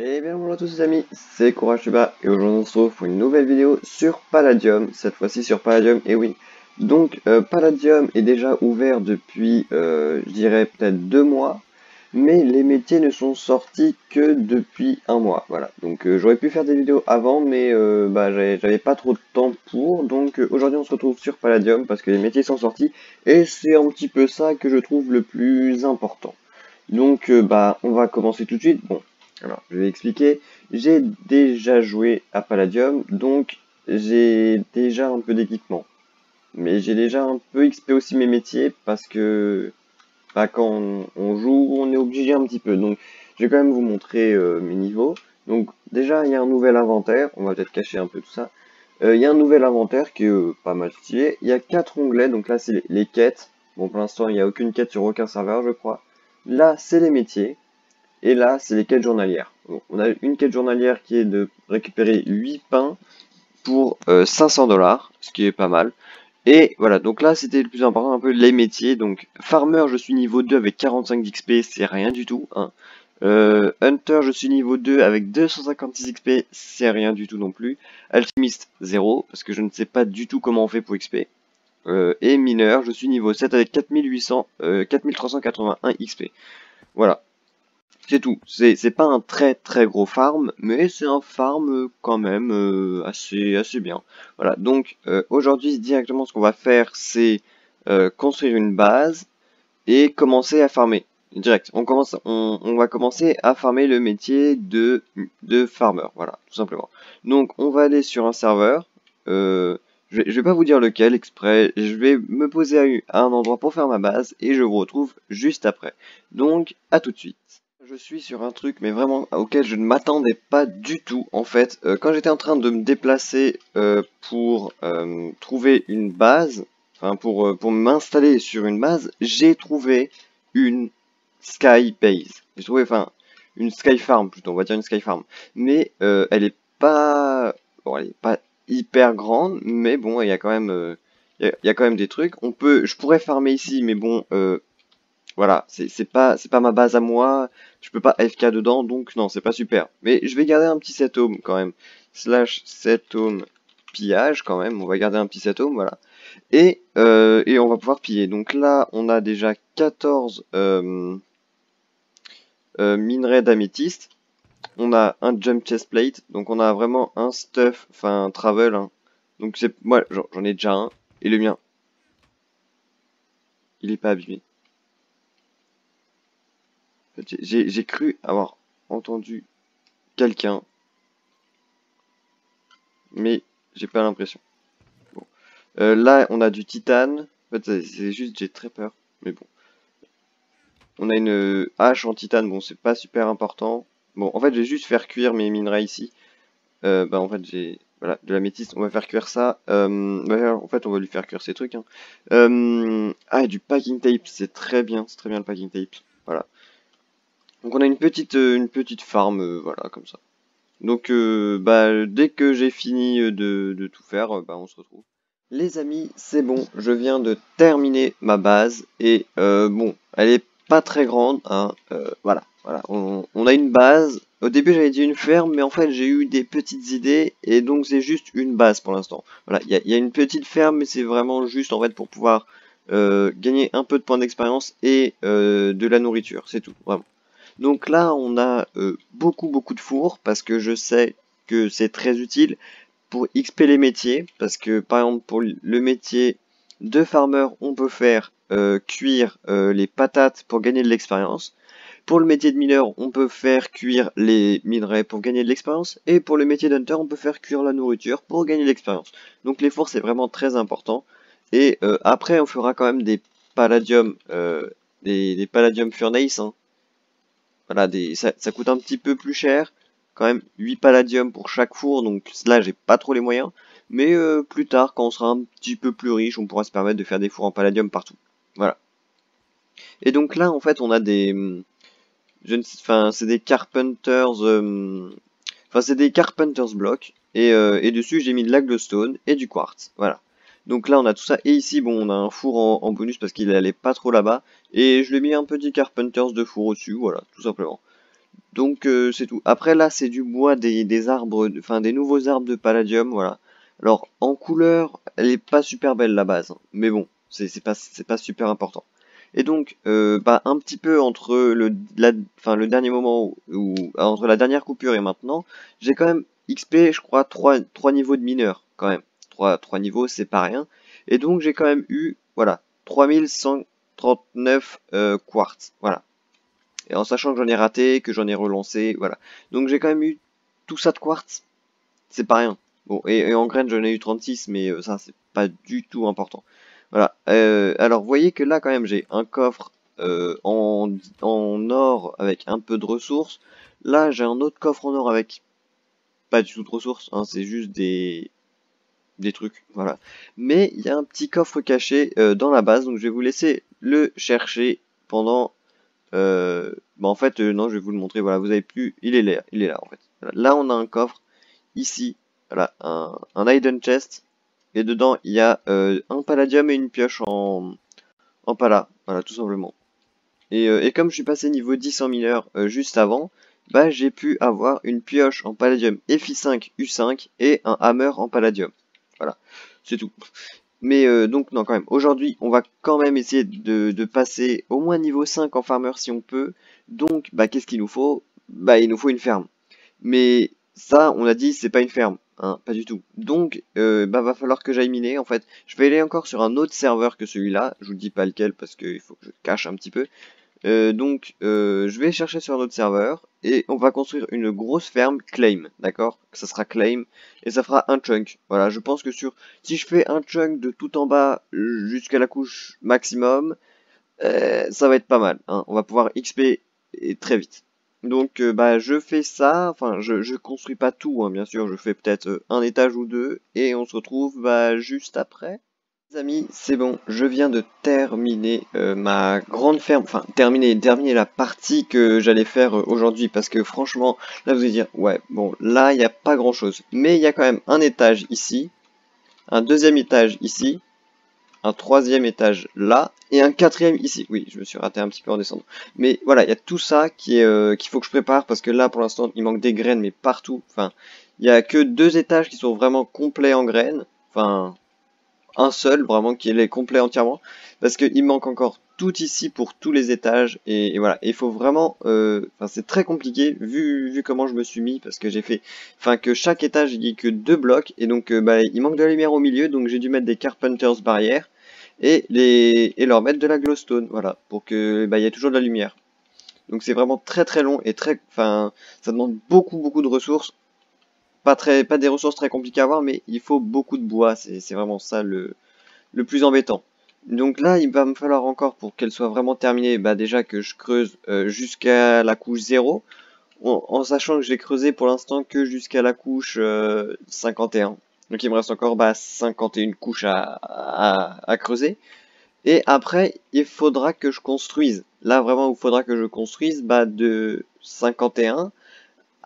Et bien bonjour à tous les amis, c'est CourageTuba et aujourd'hui on se retrouve pour une nouvelle vidéo sur Palladium, cette fois-ci sur Palladium, et oui. Donc euh, Palladium est déjà ouvert depuis, euh, je dirais peut-être deux mois, mais les métiers ne sont sortis que depuis un mois, voilà. Donc euh, j'aurais pu faire des vidéos avant, mais bah, j'avais pas trop de temps pour, donc aujourd'hui on se retrouve sur Palladium parce que les métiers sont sortis, et c'est un petit peu ça que je trouve le plus important. Donc bah on va commencer tout de suite, bon alors, je vais expliquer. J'ai déjà joué à Palladium, donc j'ai déjà un peu d'équipement. Mais j'ai déjà un peu XP aussi mes métiers, parce que bah, quand on, joue, on est obligé un petit peu. Donc, je vais quand même vous montrer euh, mes niveaux. Donc, déjà, il y a un nouvel inventaire. On va peut-être cacher un peu tout ça. Euh, il y a un nouvel inventaire qui est euh, pas mal stylé. Il y a quatre onglets, donc là, c'est les, les, quêtes. Bon, pour l'instant, il n'y a aucune quête sur aucun serveur, je crois. Là, c'est les métiers. Et là, c'est les quêtes journalières. on a une quête journalière qui est de récupérer 8 pains pour 500 euh, dollars, ce qui est pas mal. Et voilà, donc là, c'était le plus important, un peu les métiers. Donc, farmer, je suis niveau 2 avec 45 d'XP, c'est rien du tout. Hein. Euh, Hunter, je suis niveau 2 avec 256 XP, c'est rien du tout non plus. Alchimiste, 0, parce que je ne sais pas du tout comment on fait pour XP. Euh, et mineur, je suis niveau 7 avec 4800, 4381 XP. Voilà, c'est tout. C'est pas un très très gros farm, mais c'est un farm euh, quand même euh, assez, assez bien. Voilà, donc euh, aujourd'hui directement ce qu'on va faire c'est construire une base et commencer à farmer. Direct, on, commence, on, va commencer à farmer le métier de, de farmer, voilà, tout simplement. Donc on va aller sur un serveur, je, vais, vais pas vous dire lequel exprès, je vais me poser à un endroit pour faire ma base et je vous retrouve juste après. Donc à tout de suite. Je suis sur un truc, mais vraiment auquel je ne m'attendais pas du tout. En fait, euh, quand j'étais en train de me déplacer euh, pour euh, trouver une base, enfin pour, pour m'installer sur une base, j'ai trouvé une Sky Base. J'ai trouvé, enfin, une Sky Farm plutôt, on va dire une Sky Farm. Mais elle est pas, bon, elle est pas hyper grande, mais bon, il y a quand même, il y, a quand même des trucs. On peut, je pourrais farmer ici, mais bon, voilà, c'est pas ma base à moi, je peux pas FK dedans, donc non, c'est pas super. Mais je vais garder un petit set home quand même. Slash set home pillage quand même, on va garder un petit set home, voilà. Et, euh, et on va pouvoir piller. Donc là, on a déjà 14 euh, euh, minerais d'améthyste. On a un jump chest plate, donc on a vraiment un stuff, enfin un travel. Hein. Donc c'est moi, j'en ai déjà un. Et le mien, il est pas abîmé. J'ai cru avoir entendu quelqu'un, mais j'ai pas l'impression. Bon. Euh, là, on a du titane. En fait, c'est juste, j'ai très peur, mais bon. On a une hache en titane, bon, c'est pas super important. Bon, en fait, je vais juste faire cuire mes minerais ici. Euh, bah, en fait, j'ai voilà, de la métisse, on va faire cuire ça. Euh, en fait, on va lui faire cuire ces trucs. Hein. Euh, ah, du packing tape, c'est très bien, c'est très bien le packing tape. Voilà. Donc on a une petite, euh, une petite farm, euh, voilà, comme ça. Donc euh, bah, dès que j'ai fini de, tout faire, bah, on se retrouve. Les amis, c'est bon, je viens de terminer ma base. Et bon, elle est pas très grande, hein, voilà. Voilà, on, a une base. Au début j'avais dit une ferme, mais en fait j'ai eu des petites idées et donc c'est juste une base pour l'instant. Voilà, il y, y a, une petite ferme, mais c'est vraiment juste en fait pour pouvoir gagner un peu de points d'expérience et de la nourriture, c'est tout, vraiment. Donc là, on a euh, beaucoup beaucoup de fours parce que je sais que c'est très utile pour XP les métiers. Parce que par exemple, pour le métier de farmer, on peut faire euh, cuire euh, les patates pour gagner de l'expérience. Pour le métier de mineur, on peut faire cuire les minerais pour gagner de l'expérience. Et pour le métier d'hunter, on peut faire cuire la nourriture pour gagner de l'expérience. Donc les fours, c'est vraiment très important. Et après, on fera quand même des palladium, des, des palladium furnace, hein, voilà, des, ça, coûte un petit peu plus cher. Quand même 8 palladium pour chaque four, donc là j'ai pas trop les moyens. Mais euh, plus tard, quand on sera un petit peu plus riche, on pourra se permettre de faire des fours en palladium partout. Voilà. Et donc là, en fait, on a des... Je ne enfin, c'est des carpenters... Euh, enfin, c'est des carpenters blocks. Et, euh, et dessus, j'ai mis de la glowstone et du quartz. Voilà. Donc là on a tout ça, et ici bon on a un four en, bonus parce qu'il allait pas trop là-bas, et je lui ai mis un petit carpenters de four au-dessus, voilà, tout simplement. Donc euh, c'est tout. Après là c'est du bois des, arbres, enfin des nouveaux arbres de palladium, voilà. Alors en couleur, elle est pas super belle la base, mais bon, c'est pas, pas super important. Et donc, euh, bah, un petit peu entre le, la, enfin, le dernier moment où, entre la dernière coupure et maintenant, j'ai quand même XP, je crois, 3, 3 niveaux de mineur, quand même. 3, 3 niveaux, c'est pas rien. Et donc, j'ai quand même eu, voilà, 3139 euh, quartz, voilà. Et en sachant que j'en ai raté, que j'en ai relancé, voilà. Donc, j'ai quand même eu tout ça de quartz, c'est pas rien. Bon, et, en graines, j'en ai eu 36, mais euh, ça, c'est pas du tout important. Voilà. Euh, alors, vous voyez que là, quand même, j'ai un coffre en, en, or avec un peu de ressources. Là, j'ai un autre coffre en or avec pas du tout de ressources. Hein, c'est juste des des trucs, voilà. Mais il y a un petit coffre caché euh, dans la base, donc je vais vous laisser le chercher pendant... Euh, bah en fait, euh, non, je vais vous le montrer, voilà, vous avez plus... Il est là, il est là, en fait. Là, on a un coffre, ici, voilà, un, un hidden chest, et dedans, il y a euh, un palladium et une pioche en, en pala. Voilà, tout simplement. Et, et, comme je suis passé niveau 10 en mineur juste avant, bah j'ai pu avoir une pioche en palladium FI5 U5 et un hammer en palladium. Voilà, c'est tout. Mais donc non quand même, aujourd'hui on va quand même essayer de, de, passer au moins niveau 5 en farmer si on peut. Donc bah qu'est-ce qu'il nous faut? Bah il nous faut une ferme. Mais ça on a dit c'est pas une ferme. Hein, pas du tout. Donc, euh, bah, va falloir que j'aille miner, en fait. Je vais aller encore sur un autre serveur que celui-là. Je vous dis pas lequel parce qu'il faut que je cache un petit peu. Euh, donc, euh, je vais chercher sur un autre serveur et on va construire une grosse ferme claim, d'accord? Ça sera claim et ça fera un chunk. Voilà, je pense que sur si je fais un chunk de tout en bas jusqu'à la couche maximum, ça va être pas mal. Hein. On va pouvoir XP et très vite. Donc euh, bah je fais ça, enfin je, je construis pas tout hein, bien sûr, je fais peut-être euh, un étage ou deux et on se retrouve bah juste après. Les amis, c'est bon, je viens de terminer euh, ma grande ferme, enfin terminer, terminer la partie que j'allais faire aujourd'hui parce que franchement, là vous allez dire, ouais bon là il n'y a pas grand chose, mais il y a quand même un étage ici, un deuxième étage ici, un troisième étage là, et un quatrième ici. Oui, je me suis raté un petit peu en descendant. Mais voilà, il y a tout ça qui euh, qu'il faut que je prépare, parce que là, pour l'instant, il manque des graines, mais partout. Enfin, il y a que deux étages qui sont vraiment complets en graines. Enfin, un seul, vraiment, qui est complet entièrement. Parce qu'il manque encore tout ici pour tous les étages. Et, voilà, il faut vraiment... Euh, c'est très compliqué, vu, vu comment je me suis mis, parce que j'ai fait... Enfin, que chaque étage, il n'y a que deux blocs. Et donc, euh, bah, il manque de la lumière au milieu, donc j'ai dû mettre des Carpenters barrières et, les, et leur mettre de la glowstone, voilà, pour que bah, il y ait toujours de la lumière. Donc c'est vraiment très très long et très, enfin, ça demande beaucoup beaucoup de ressources. Pas très, pas des ressources très compliquées à avoir, mais il faut beaucoup de bois. C'est vraiment ça le, plus embêtant. Donc là, il va me falloir encore pour qu'elle soit vraiment terminée, bah déjà que je creuse euh, jusqu'à la couche 0, en, sachant que j'ai creusé pour l'instant que jusqu'à la couche 51. Euh, donc il me reste encore bah, 51 couches à, à, creuser. Et après, il faudra que je construise. Là, vraiment, il faudra que je construise bah, de 51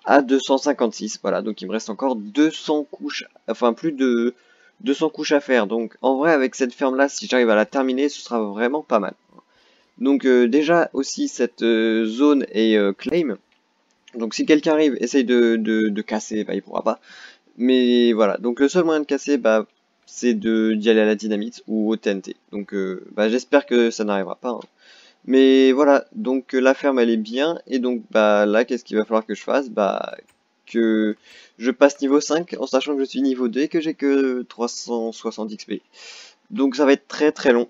à 256. Voilà, donc il me reste encore 200 couches, enfin plus de 200 couches à faire. Donc en vrai, avec cette ferme-là, si j'arrive à la terminer, ce sera vraiment pas mal. Donc euh, déjà aussi, cette euh, zone est euh, claim. Donc si quelqu'un arrive, essaye de, casser, bah, il pourra pas. Mais voilà, donc le seul moyen de casser, bah, c'est d'y aller à la dynamite ou au TNT. Donc bah, j'espère que ça n'arrivera pas. Hein. Mais voilà, donc euh, la ferme elle est bien, et donc bah là qu'est-ce qu'il va falloir que je fasse? Bah que je passe niveau 5 en sachant que je suis niveau 2 et que j'ai que 360 XP. Donc ça va être très très long.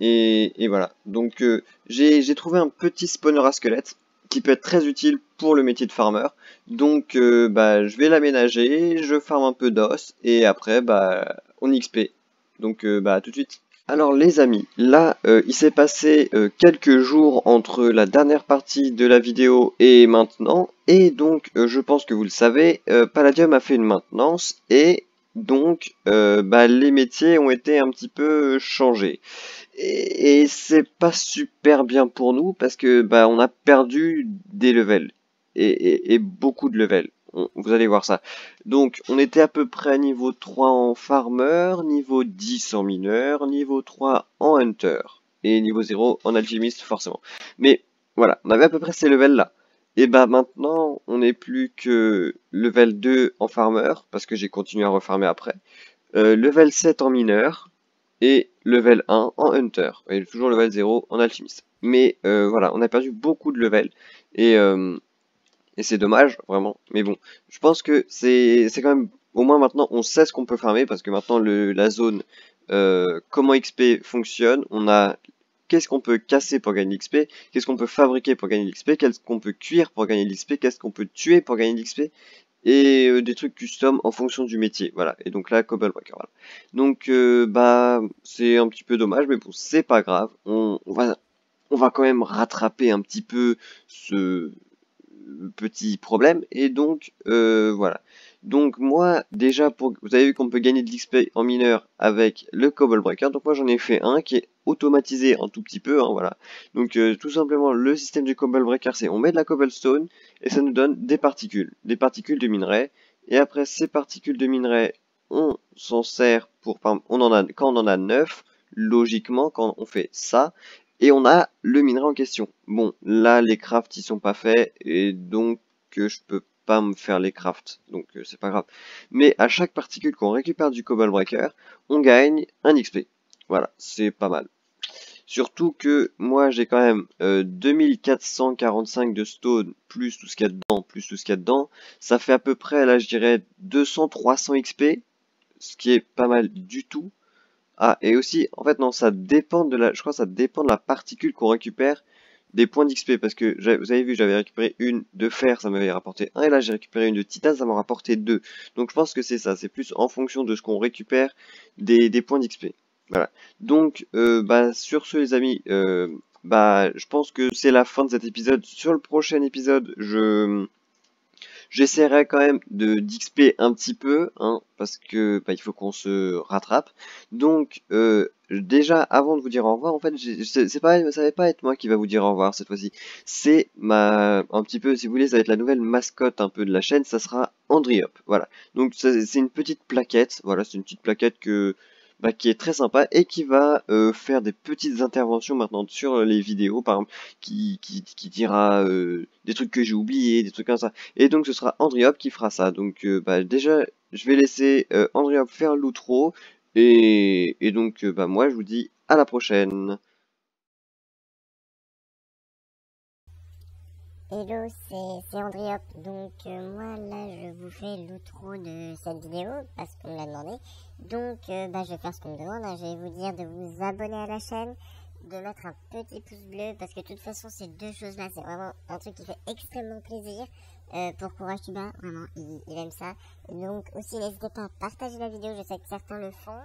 Et, voilà, donc euh, j'ai trouvé un petit spawner à squelette qui peut être très utile pour le métier de farmer. Donc euh, bah, je vais l'aménager, je farme un peu d'os et après bah, on XP. Donc bah tout de suite. Alors les amis, là euh, il s'est passé quelques jours entre la dernière partie de la vidéo et maintenant. Et donc je pense que vous le savez, Palladium a fait une maintenance et donc bah, les métiers ont été un petit peu changés. Et, c'est pas super bien pour nous parce que bah on a perdu des levels. Et, beaucoup de levels. Vous allez voir ça. Donc on était à peu près niveau 3 en farmer, niveau 10 en mineur, niveau 3 en hunter. Et niveau 0 en alchimiste forcément. Mais voilà, on avait à peu près ces levels là. Et bah maintenant, on n'est plus que level 2 en farmer, parce que j'ai continué à refarmer après. Euh, level 7 en mineur, et level 1 en hunter. Et toujours level 0 en alchimiste. Mais euh, voilà, on a perdu beaucoup de level. Et, euh, et c'est dommage, vraiment. Mais bon, je pense que c'est quand même... Au moins maintenant, on sait ce qu'on peut farmer, parce que maintenant, le, la zone, comment XP fonctionne, on a qu'est-ce qu'on peut casser pour gagner l'XP, qu'est-ce qu'on peut fabriquer pour gagner l'XP, qu'est-ce qu'on peut cuire pour gagner l'XP, qu'est-ce qu'on peut tuer pour gagner l'XP, et euh, des trucs custom en fonction du métier, voilà. Et donc là, Cobble Breaker, voilà. Donc, euh, bah, c'est un petit peu dommage, mais bon, c'est pas grave. On, va, on va quand même rattraper un petit peu ce petit problème, et donc, euh, voilà. Donc moi, déjà, pour, vous avez vu qu'on peut gagner de l'XP en mineur avec le Cobble Breaker. Donc moi, j'en ai fait un qui est automatisé un tout petit peu, hein, voilà. Donc euh, tout simplement, le système du Cobble Breaker, c'est on met de la cobblestone et ça nous donne des particules, des particules de minerai. Et après ces particules de minerai, on s'en sert pour, on en a, quand on en a 9, logiquement, quand on fait ça, et on a le minerai en question. Bon, là, les crafts, ils sont pas faits, et donc je peux pas me faire les crafts, donc euh, c'est pas grave. Mais à chaque particule qu'on récupère du Cobble Breaker, on gagne un XP. Voilà, c'est pas mal. Surtout que moi j'ai quand même 2445 euh, de stone plus tout ce qu'il y a dedans, plus tout ce qu'il y a dedans. Ça fait à peu près, là je dirais 200-300 XP, ce qui est pas mal du tout. Ah, et aussi, en fait non, ça dépend de la, je crois ça dépend de la particule qu'on récupère des points d'XP parce que vous avez vu j'avais récupéré une de fer ça m'avait rapporté 1 et là j'ai récupéré une de titane ça m'a rapporté 2 donc je pense que c'est ça c'est plus en fonction de ce qu'on récupère des, points d'XP voilà. Donc euh, bah, sur ce les amis euh, bah je pense que c'est la fin de cet épisode. Sur le prochain épisode je J'essaierai quand même de d'XP un petit peu, hein, parce que bah, il faut qu'on se rattrape. Donc euh, déjà, avant de vous dire au revoir, en fait, c'est pas, ça va pas être moi qui va vous dire au revoir cette fois-ci. C'est ma, un petit peu, si vous voulez, ça va être la nouvelle mascotte un peu de la chaîne. Ça sera Andriop. Voilà. Donc c'est une petite plaquette. Voilà, c'est une petite plaquette que bah, qui est très sympa et qui va euh, faire des petites interventions maintenant sur les vidéos, par exemple, qui, qui, dira euh, des trucs que j'ai oubliés, des trucs comme ça. Et donc ce sera Andriop qui fera ça. Donc euh, bah, déjà, je vais laisser Andriop faire l'outro. Et, et donc bah, moi je vous dis à la prochaine. Hello, c'est Andriop. Donc euh, moi là je vous fais l'outro de cette vidéo parce qu'on me l'a demandé. Donc euh, bah, je vais faire ce qu'on me demande. Hein. Je vais vous dire de vous abonner à la chaîne, de mettre un petit pouce bleu parce que de toute façon ces deux choses là c'est vraiment un truc qui fait extrêmement plaisir. Euh, pour Courage Tuba, vraiment il, aime ça. Donc aussi n'hésitez pas à partager la vidéo, je sais que certains le font.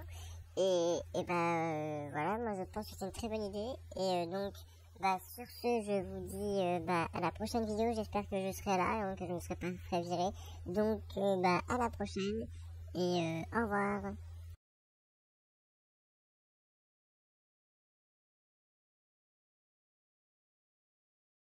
Et, et bah voilà, moi je pense que c'est une très bonne idée. Et donc bah, sur ce, je vous dis euh, bah, à la prochaine vidéo. J'espère que je serai là et que je ne serai pas fait virer. Donc, euh, bah, à la prochaine et euh, au revoir.